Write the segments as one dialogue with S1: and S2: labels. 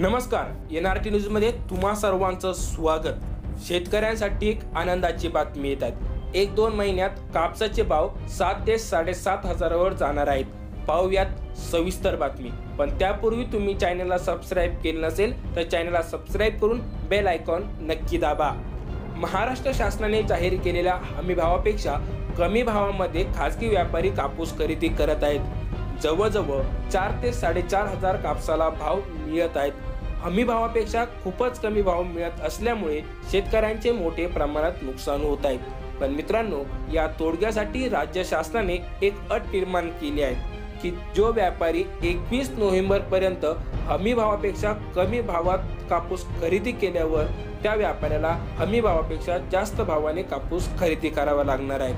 S1: नमस्कार N R T न्यूजमध्ये तुम्हा सर्वांचं स्वागत. शेतकऱ्यांसाठी एक आनंदाची बातमी येत आहेत एक दोन महिन्यात कापसाचे भाव सात ते साडेसात हजारावर जाणार आहेत. पाहूयात सविस्तर बातमी. पण त्यापूर्वी तुम्ही चॅनलला सबस्क्राईब केलं नसेल तर चॅनलला सबस्क्राईब करून बेल आयकॉन नक्की दाबा. महाराष्ट्र शासनाने जाहीर केलेल्या हमी भावापेक्षा कमी भावामध्ये खाजगी व्यापारी कापूस खरेदी करत आहेत. जवळजवळ चार ते साडेचार हजार कापसाला भाव मिळत आहेत. हमी भावापेक्षा खूपच कमी भाव मिळत असल्यामुळे शेतकऱ्यांचे मोठे प्रमाणात नुकसान होत आहेत पण मित्रांनो या तोडग्यासाठी राज्य शासनाने एक अट निर्माण केली आहे की जो व्यापारी एकवीस नोव्हेंबर पर्यंत हमी भावापेक्षा कमी भावात कापूस खरेदी केल्यावर त्या व्यापाऱ्याला हमी भावापेक्षा जास्त भावाने कापूस खरेदी करावा लागणार आहे.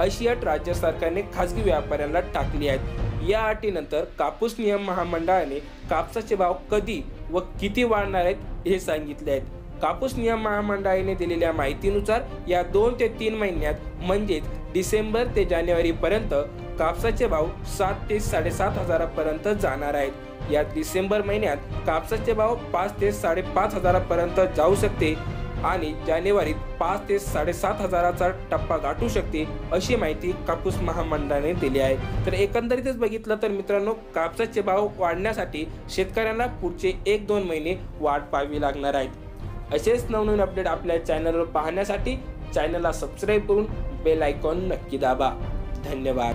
S1: अशी अट राज्य सरकारने खाजगी व्यापाऱ्यांना टाकली आहे. या अटीनंतर कापूस नियम महामंडळाने कापसाचे भाव कधी व किती वाढणार आहेत हे सांगितले आहेत. कापूस नियम महामंडळाने दिलेल्या माहितीनुसार या दोन ते तीन महिन्यात म्हणजेच डिसेंबर ते जानेवारी पर्यंत कापसाचे भाव सात ते साडेसात हजारापर्यंत जाणार आहेत. या डिसेंबर महिन्यात कापसाचे भाव पाच ते साडेपाच हजारापर्यंत जाऊ शकते. आणि जानेवारीत पाच ते साडेसात हजाराचा टप्पा गाठू शकते अशी माहिती कापूस महामंडळाने दिली आहे. तर एकंदरीतच बघितलं तर मित्रांनो कापसाचे भाव वाढण्यासाठी शेतकऱ्यांना पुढचे एक दोन महिने वाट पाहावी लागणार आहेत. असेच नवनवीन अपडेट आपल्या चॅनलवर पाहण्यासाठी चॅनलला सबस्क्राईब करून बेल आयकॉन नक्की दाबा. धन्यवाद.